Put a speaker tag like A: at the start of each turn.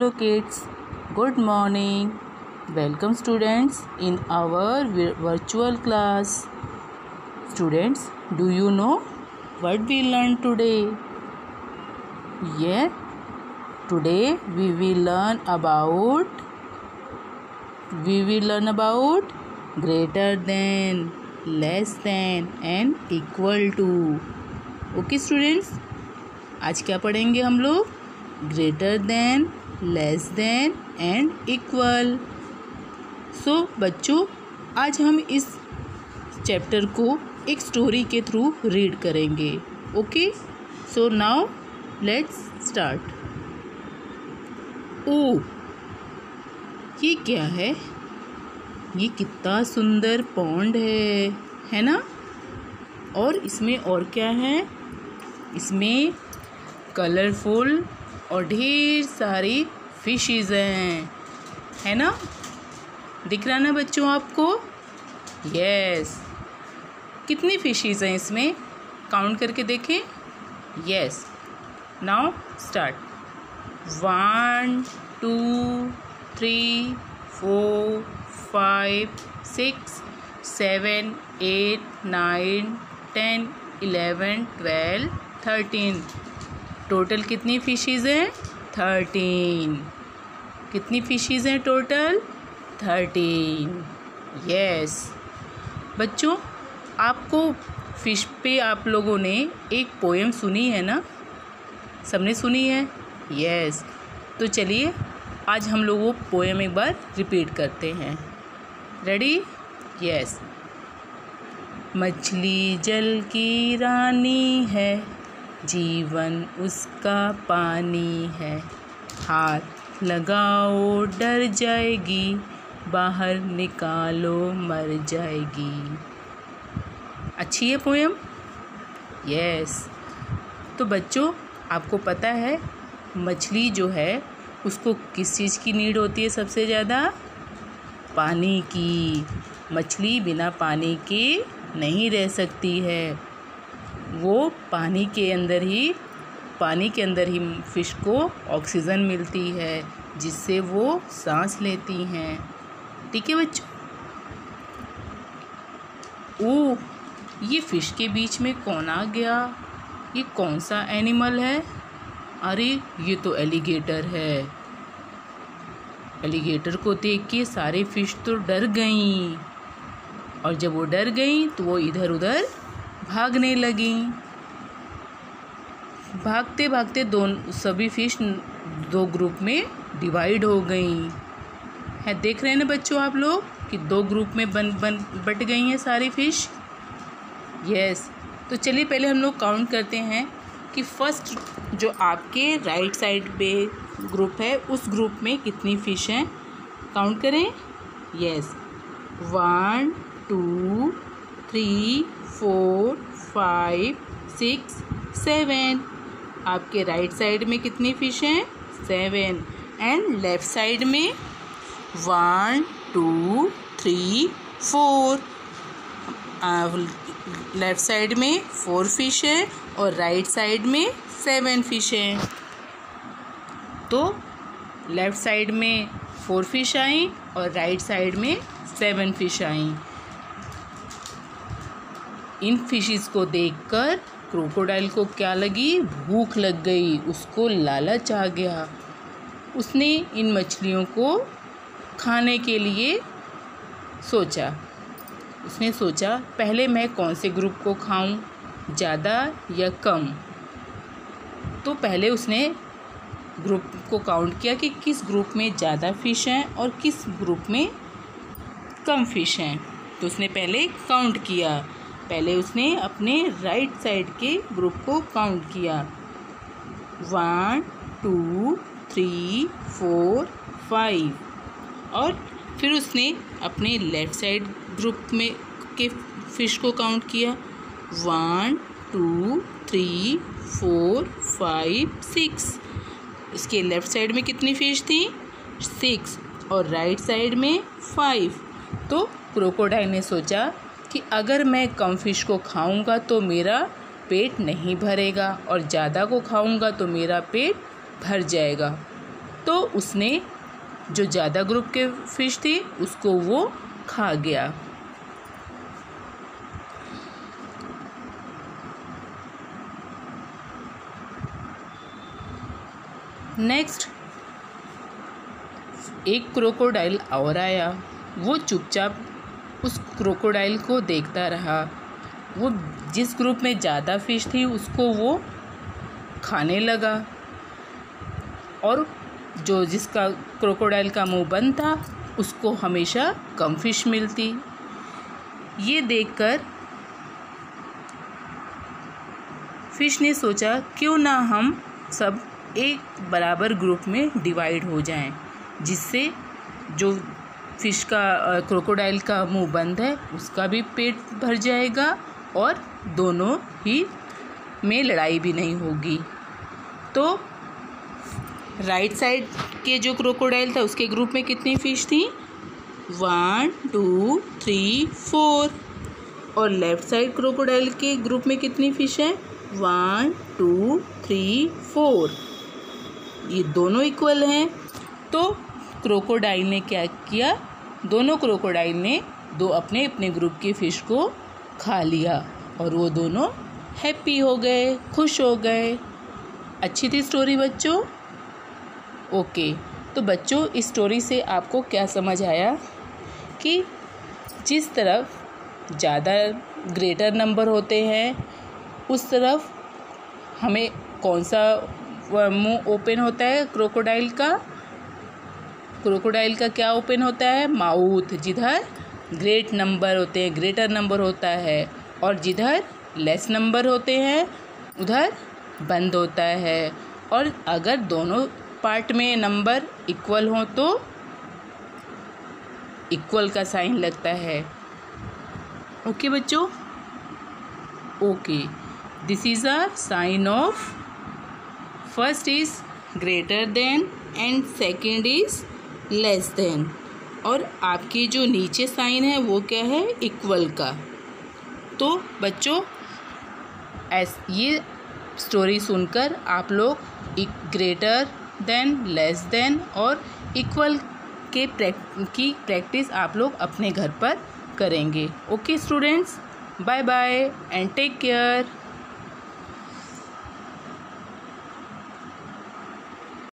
A: Hello kids good morning welcome students in our virtual class students do you know what we learn today ये today we will learn about we will learn about greater than less than and equal to okay students आज क्या पढ़ेंगे हम लोग? Greater than less than and equal so बच्चों, आज हम इस चैप्टर को एक स्टोरी के थ्रू रीड करेंगे okay so now let's start oh, ये क्या है? ये कितना सुंदर पौंड है है ना? और इसमें और क्या है? इसमें कलरफुल और ढेर सारी फिशेस हैं। है ना? दिख रहा ना बच्चों आपको? यस कितनी फिशेस हैं इसमें? काउंट करके देखें। Yes now start one two three four five six seven eight nine ten eleven twelve thirteen total कितनी फिशेस हैं? थर्टीन कितनी फिशेस हैं टोटल थर्टीन यस बच्चों, आपको फ़िश पे आप लोगों ने एक पोएम सुनी है ना? सबने सुनी है? यस तो चलिए, आज हम लोग वो पोएम एक बार रिपीट करते हैं। रेडी यस मछली जल की रानी है जीवन उसका पानी है। हाथ लगाओ, डर जाएगी, बाहर निकालो, मर जाएगी। अच्छी है पोएम यस तो बच्चों, आपको पता है, मछली जो है, उसको किस चीज़ की नीड होती है सबसे ज़्यादा? पानी की। मछली बिना पानी के नहीं रह सकती है। वो पानी के अंदर ही, पानी के अंदर ही फ़िश को ऑक्सीजन मिलती है, जिससे वो सांस लेती हैं। ठीक है बच्चों? ओ, ये फ़िश के बीच में कौन आ गया? ये कौन सा एनिमल है? अरे, ये तो एलिगेटर है। एलिगेटर को देख के सारे फ़िश तो डर गईं। और जब वो डर गईं तो वो इधर उधर भागने लगी। भागते भागते दोनों, सभी फ़िश दो ग्रुप में डिवाइड हो गई। है, देख रहे हैं ना बच्चों आप लोग कि दो ग्रुप में बन बन, बट गई हैं सारी फ़िश यस तो चलिए पहले हम लोग काउंट करते हैं कि फ़र्स्ट जो आपके राइट साइड पे ग्रुप है, उस ग्रुप में कितनी फ़िश हैं? काउंट करें? Yes one two three four, five, six, seven. आपके राइट साइड में कितनी फ़िश हैं? सेवन। एंड लेफ़्ट साइड में one two three four left side में फोर फ़िश है और राइट right साइड में सेवन फ़िश है। तो लेफ़्ट साइड में फोर फ़िश आई और राइट right साइड में सेवन फ़िश आई। इन फिशेस को देखकर क्रोकोडाइल को क्या लगी? भूख लग गई। उसको लालच आ गया। उसने इन मछलियों को खाने के लिए सोचा। उसने सोचा, पहले मैं कौन से ग्रुप को खाऊं? ज़्यादा या कम? तो पहले उसने ग्रुप को काउंट किया कि किस ग्रुप में ज़्यादा फ़िश हैं और किस ग्रुप में कम फ़िश हैं। तो उसने पहले काउंट किया। पहले उसने अपने राइट साइड के ग्रुप को काउंट किया। One two three four five और फिर उसने अपने लेफ़्ट साइड ग्रुप में के फ़िश को काउंट किया। One two three four five six इसके लेफ़्ट साइड में कितनी फ़िश थी? सिक्स और राइट साइड में फाइव तो क्रोकोडाइल ने सोचा कि अगर मैं कम फ़िश को खाऊँगा तो मेरा पेट नहीं भरेगा और ज़्यादा को खाऊँगा तो मेरा पेट भर जाएगा। तो उसने जो ज़्यादा ग्रुप के फ़िश थी, उसको वो खा गया। नेक्स्ट, एक क्रोकोडाइल और आया। वो चुपचाप उस क्रोकोडाइल को देखता रहा। वो जिस ग्रुप में ज़्यादा फ़िश थी, उसको वो खाने लगा। और जो जिसका क्रोकोडाइल का मुँह बंद था, उसको हमेशा कम फ़िश मिलती। ये देखकर फ़िश ने सोचा, क्यों ना हम सब एक बराबर ग्रुप में डिवाइड हो जाएँ, जिससे जो फ़िश का क्रोकोडाइल का मुँह बंद है, उसका भी पेट भर जाएगा और दोनों ही में लड़ाई भी नहीं होगी। तो राइट साइड के जो क्रोकोडाइल था, उसके ग्रुप में कितनी फ़िश थी? One, two, three, four. और लेफ़्ट साइड क्रोकोडाइल के ग्रुप में कितनी फ़िश है? One, two, three, four. ये दोनों इक्वल हैं। तो क्रोकोडाइल ने क्या किया? दोनों क्रोकोडाइल ने दो अपने अपने ग्रुप की फ़िश को खा लिया और वो दोनों हैप्पी हो गए, खुश हो गए। अच्छी थी स्टोरी बच्चों? ओके तो बच्चों, इस स्टोरी से आपको क्या समझ आया? कि जिस तरफ़ ज़्यादा ग्रेटर नंबर होते हैं, उस तरफ़ हमें कौन सा मुँह ओपन होता है क्रोकोडाइल का? क्रोकोडाइल का क्या ओपन होता है? माउथ। जिधर ग्रेट नंबर होते हैं, ग्रेटर नंबर होता है, और जिधर लेस नंबर होते हैं, उधर बंद होता है। और अगर दोनों पार्ट में नंबर इक्वल हो तो इक्वल का साइन लगता है। ओके बच्चों? Okay. This is a sign of first is greater than and second is less than और आपकी जो नीचे साइन है, वो क्या है? इक्वल का। तो बच्चों, ऐस, ये स्टोरी सुनकर आप लोग ग्रेटर देन लेस देन और इक्वल के प्रैक की प्रैक्टिस आप लोग अपने घर पर करेंगे। Okay students bye bye and take care